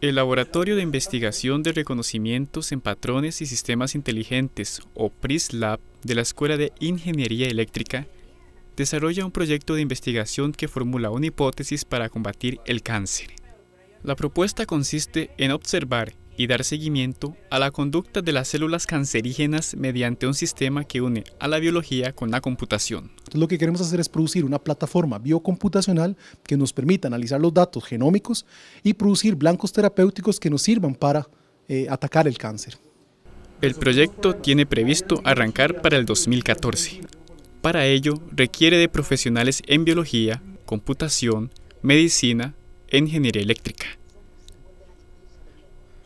El Laboratorio de Investigación de Reconocimientos en Patrones y Sistemas Inteligentes, o PRISLab, de la Escuela de Ingeniería Eléctrica, desarrolla un proyecto de investigación que formula una hipótesis para combatir el cáncer. La propuesta consiste en observar y dar seguimiento a la conducta de las células cancerígenas mediante un sistema que une a la biología con la computación. Lo que queremos hacer es producir una plataforma biocomputacional que nos permita analizar los datos genómicos y producir blancos terapéuticos que nos sirvan para eh, atacar el cáncer. El proyecto tiene previsto arrancar para el 2014. Para ello requiere de profesionales en biología, computación, medicina e ingeniería eléctrica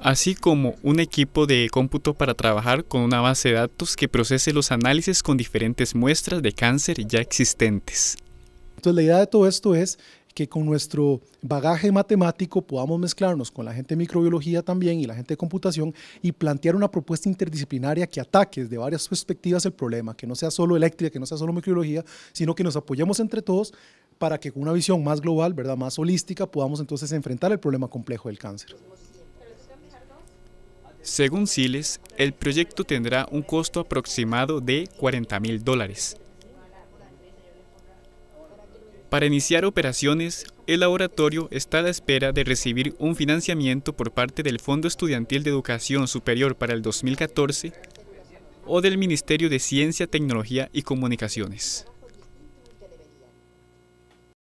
así como un equipo de cómputo para trabajar con una base de datos que procese los análisis con diferentes muestras de cáncer ya existentes. Entonces la idea de todo esto es que con nuestro bagaje matemático podamos mezclarnos con la gente de microbiología también y la gente de computación y plantear una propuesta interdisciplinaria que ataque desde varias perspectivas el problema, que no sea solo eléctrica, que no sea solo microbiología, sino que nos apoyemos entre todos para que con una visión más global, ¿verdad? más holística, podamos entonces enfrentar el problema complejo del cáncer. Según Siles, el proyecto tendrá un costo aproximado de 40 mil dólares. Para iniciar operaciones, el laboratorio está a la espera de recibir un financiamiento por parte del Fondo Estudiantil de Educación Superior para el 2014 o del Ministerio de Ciencia, Tecnología y Comunicaciones.